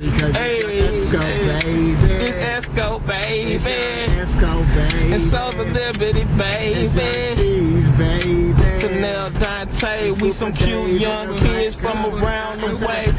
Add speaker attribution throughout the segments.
Speaker 1: Because
Speaker 2: Hey,
Speaker 1: it's Esco,
Speaker 2: hey.
Speaker 1: baby.
Speaker 2: It's Esco, baby.
Speaker 1: Esco, baby.
Speaker 2: It's Souls of Liberty,
Speaker 1: It's
Speaker 2: baby.
Speaker 1: Ortiz, baby.
Speaker 2: Tenelle Donta, we some cute young kids from around.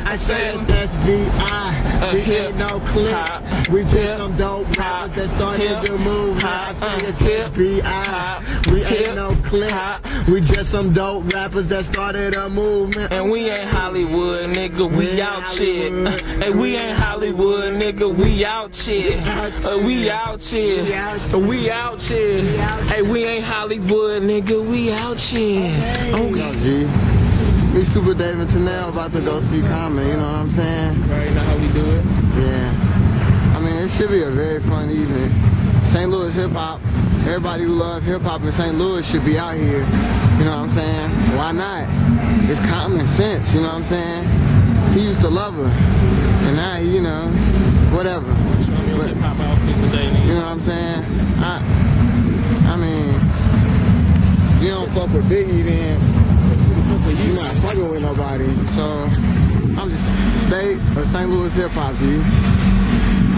Speaker 1: I said it's SBI. We ain't no click.
Speaker 2: hop,
Speaker 1: We just some dope rappers that started the movement. I
Speaker 2: hop,
Speaker 1: said it's SBI. We ain't no click. We just some dope rappers that started a movement.
Speaker 2: And we ain't Hollywood, nigga, we out here. And we ain't Hollywood, nigga, we out here. Uh, We out here.
Speaker 1: We out
Speaker 2: Uh, We out here. Hey, we ain't Hollywood, nigga, we out here.
Speaker 1: Yo, G. Me, Super Dave and Tenelle about to go see Common, you know what I'm saying?
Speaker 2: Right, know how we do it.
Speaker 1: Yeah. I mean, it should be a very fun evening. St. Louis hip hop. Everybody who love hip hop in St. Louis should be out here. You know what I'm saying? Why not? It's common sense, you know what I'm saying? He used to love her. And now, he, you know, whatever.
Speaker 2: Show me your
Speaker 1: But-
Speaker 2: hip hop outfit today,
Speaker 1: You know what I'm saying? I, I mean, you don't fuck with Biggie, then fucking with nobody. So I'm just state of St. Louis hip hop, G.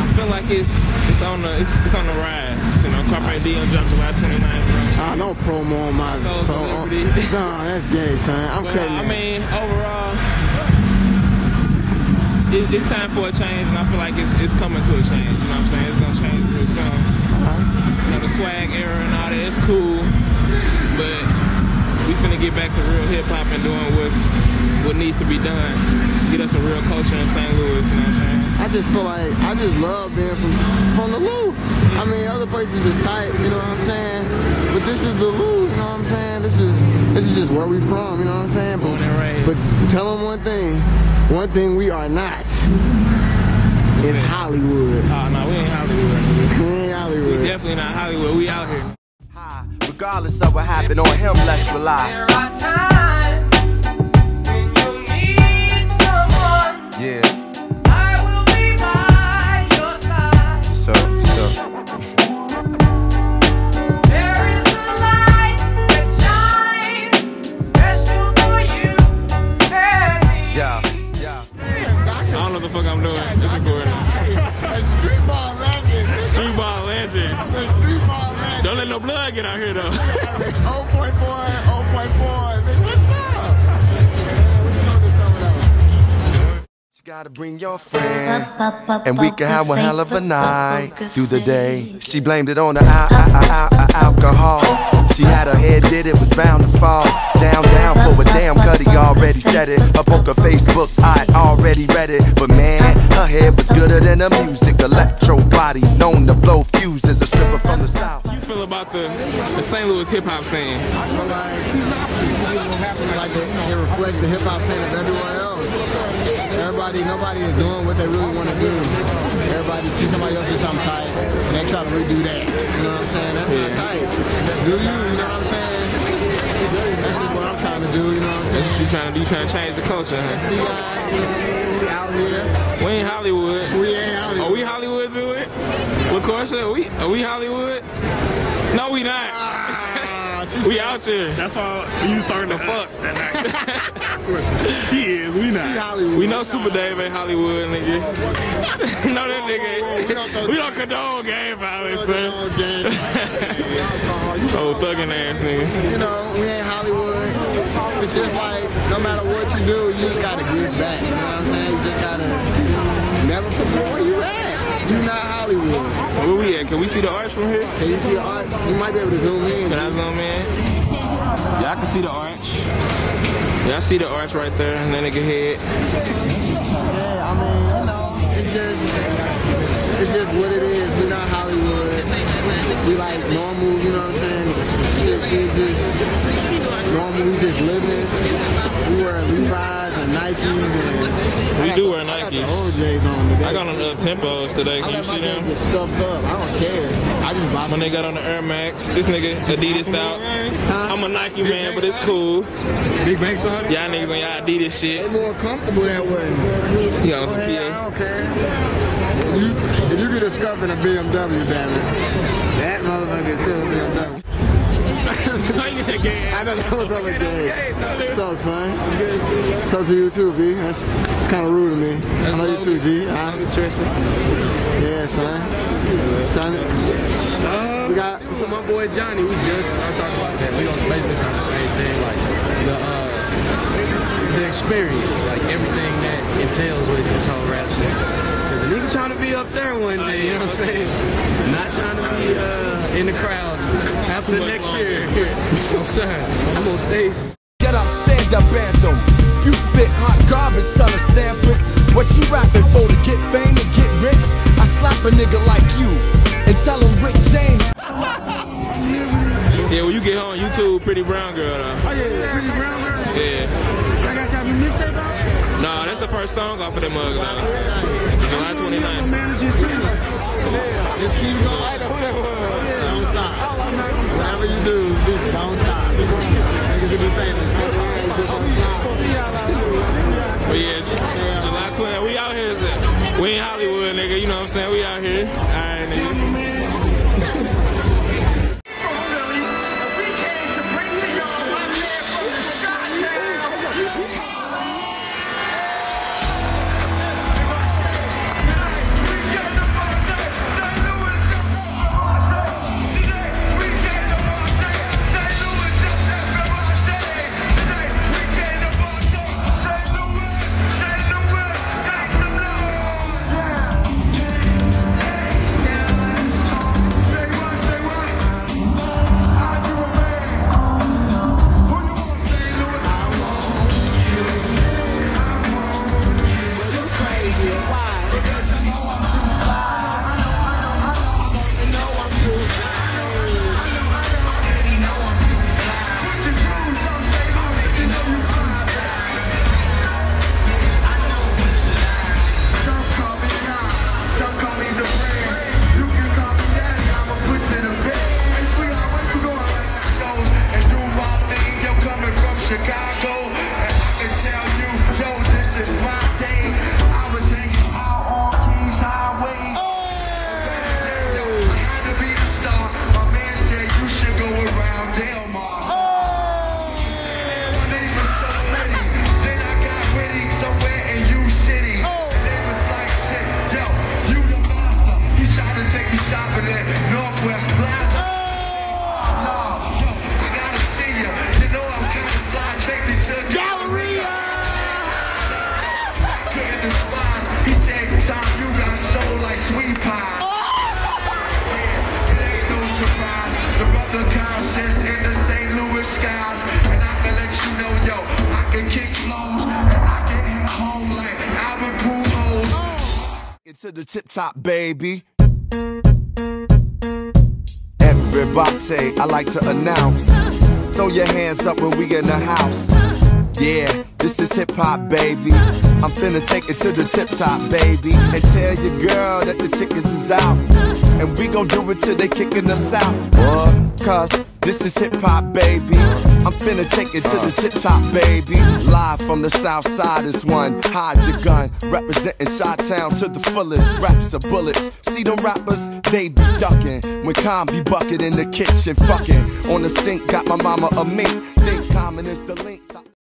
Speaker 2: I feel like it's it's on the it's, it's on the rise. You know, Carpe Diem dropped July 29th.
Speaker 1: I don't promo on my
Speaker 2: So
Speaker 1: uh, no, that's gay, son. I'm
Speaker 2: But
Speaker 1: cutting
Speaker 2: I mean, overall, it, it's time for a change, and I feel like it's it's coming to a change. You know what I'm saying? It's gonna change real soon. You know, the swag era and all that, it's cool, back to real hip hop and doing what what needs to be done. Get us a real culture in St. Louis. You know what I'm saying?
Speaker 1: I just feel like I just love being from from the Lou. I mean, other places is tight, you know what I'm saying? But this is the Lou, you know what I'm saying? This is this is just where we from, you know what I'm saying? But, but tell them one thing, one thing we are not is Hollywood.
Speaker 2: Oh no, we ain't Hollywood.
Speaker 1: We ain't Hollywood.
Speaker 2: We Definitely not Hollywood. We out here.
Speaker 3: Regardless of what happened on him, let's rely.
Speaker 2: Out here though.
Speaker 1: 0.4, 0.4. What's up?
Speaker 3: You gotta bring your friend, and we can have a hell of a night through the day. She blamed it on the al- al- al- al- alcohol. She had her head did it, was bound to fall. Down, down for a damn cutty, already said it. Up on her Facebook, I already read it. But man, her head was gooder than the music. Electro body, known to blow fuses. A stripper from the south.
Speaker 2: How you feel about the, the St. Louis hip hop scene?
Speaker 1: I feel like what happens like it, it reflects the hip hop scene of everywhere else. Everybody, nobody is doing what they really want to do. Everybody see somebody else do something tight, and they try to redo that. You know what I'm saying? That's
Speaker 2: Yeah.
Speaker 1: not tight. Do you? You know what I'm saying? That's just what I'm trying to do. You know what I'm saying?
Speaker 2: That's what you trying to do? You trying to change the culture, huh?
Speaker 1: We, uh, we out here.
Speaker 2: We ain't Hollywood.
Speaker 1: We ain't here.
Speaker 2: Are we Hollywood to it? Course are we? Are we Hollywood? No, we not.
Speaker 1: She
Speaker 2: we out here.
Speaker 4: That's all you talking
Speaker 2: The
Speaker 4: to
Speaker 2: fuck?
Speaker 4: us. And I, she is, we
Speaker 1: she
Speaker 4: not.
Speaker 1: Hollywood.
Speaker 2: We know Super Dave ain't Hollywood, nigga. no, that nigga.
Speaker 1: we don't
Speaker 2: We don't condone game violence, son.
Speaker 1: Oh, game.
Speaker 2: Oh, ass nigga.
Speaker 1: you know, we ain't Hollywood. It's just like no matter what you do, you just gotta give back. You know what I'm saying? You just gotta never forget where you at. You're not Hollywood.
Speaker 2: Where we at? Can we see the arch from here?
Speaker 1: Can you see the arch? You might be able to zoom in.
Speaker 2: Can I zoom in? Yeah, I can see the arch. Yeah, I see the arch right there, and that nigga head.
Speaker 1: I got on
Speaker 2: the up tempos today.
Speaker 1: I
Speaker 2: Can you
Speaker 1: let my
Speaker 2: see them?
Speaker 1: get stuffed up. I don't care. I just buy
Speaker 2: My
Speaker 1: some.
Speaker 2: nigga got on the Air Max. This nigga Adidas out.
Speaker 1: Huh?
Speaker 2: I'm a Nike man, but it's cool.
Speaker 4: Big banks on it?
Speaker 2: Y'all niggas on y'all Adidas
Speaker 1: They
Speaker 2: shit.
Speaker 1: more comfortable that way.
Speaker 2: You got on
Speaker 1: Go
Speaker 2: some
Speaker 1: ahead, I don't care. You, if you get a scuff in a BMW, damn it, that motherfucker is still a BMW.
Speaker 2: How you Gay
Speaker 1: I know that was up with
Speaker 2: Gay,
Speaker 1: Gay.
Speaker 2: no, nigga.
Speaker 1: What's up, son? So to you too, B. That's it's kind of rude to me. I know you too, G. Huh? Yeah, son. Son.
Speaker 5: Uh,
Speaker 1: We got-
Speaker 5: so my boy Johnny, we just started talking about that. We gonna basically trying the same thing, like the uh, the experience, like everything that entails with this whole rap shit. Nigga trying to be up there one day, you know what I'm saying? Not trying to be uh, in the crowd after next year. I'm sorry, I'm on stage.
Speaker 3: Get up, stand up anthem. You spit hot garbage, son of Sanford. What you rapping for to get fame and get rich? I slap a nigga like you and tell him Rick James.
Speaker 2: Yeah, when you get on YouTube, Pretty Brown Girl, though. First song off of the mug, though. July
Speaker 4: I'm
Speaker 2: 29th.
Speaker 4: managing too.
Speaker 1: Just keep going. Don't stop. Whatever you do, just don't stop. Niggas will be famous. Just don't stop.
Speaker 6: Consists in the St. Louis skies. And I can let you know, yo, I can kick. And I can hit home like Albert Pujols.
Speaker 3: Into the tip top, baby. Everybody, I like to announce. Throw your hands up when we in the house. Yeah, this is hip hop, baby. I'm finna take it to the tip top, baby. And tell your girl that the tickets is out. And we gon' do it till they kicking us out. What? Cause this is hip hop, baby. I'm finna take it to the tip top, baby. Live from the south side is one. Hide your gun. Representing Shot Town to the fullest. Raps are bullets. See them rappers, they be ducking. When Con be bucket in the kitchen, fucking. On the sink, got my mama a mink. Think common is the link.